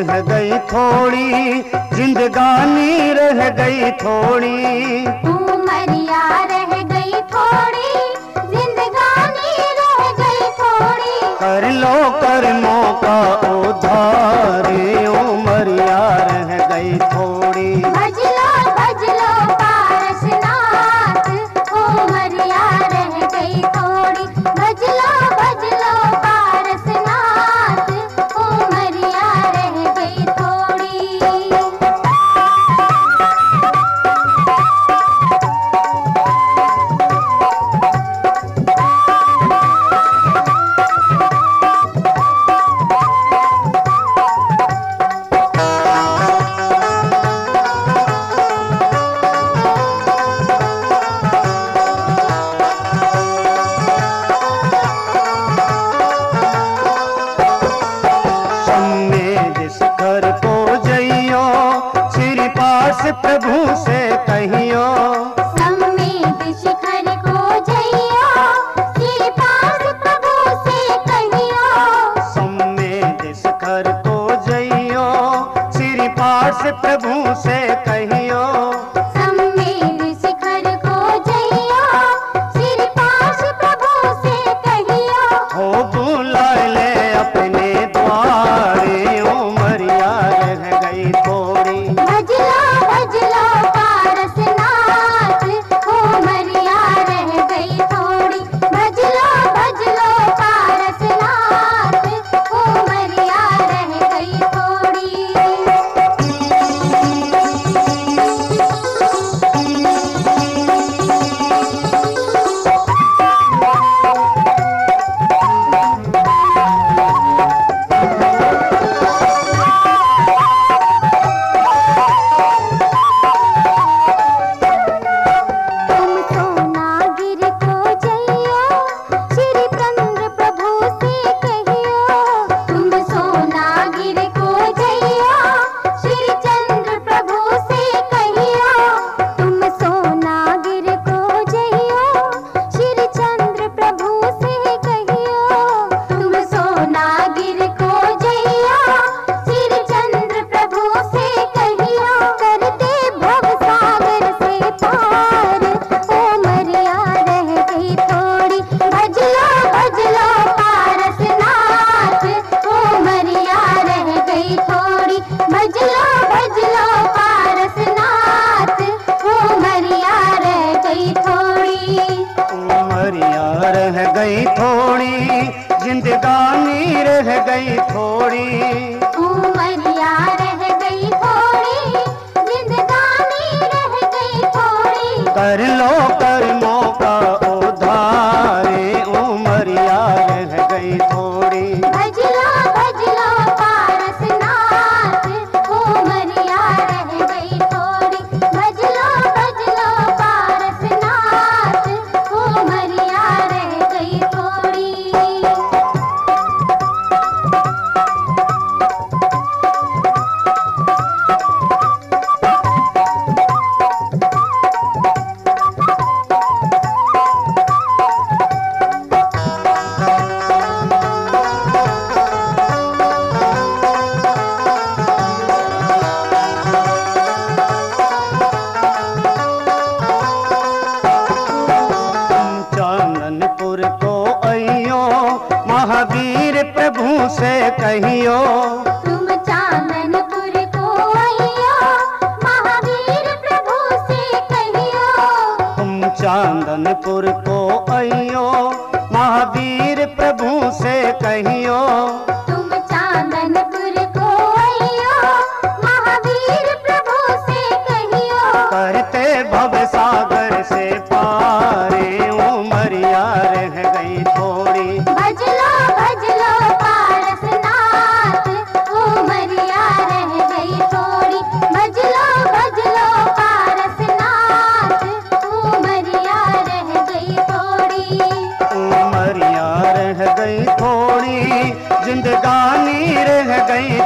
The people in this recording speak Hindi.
रह गई थोड़ी जिंदगानी रह गई थोड़ी। तू मरिया रह गई थोड़ी जिंदगानी रह गई थोड़ी। कर लो कर्मों का से कहियो। तुम चांदनपुर को महावीर प्रभु से कहियो। तुम चांदनपुर को आइयो। तस्वीर है गई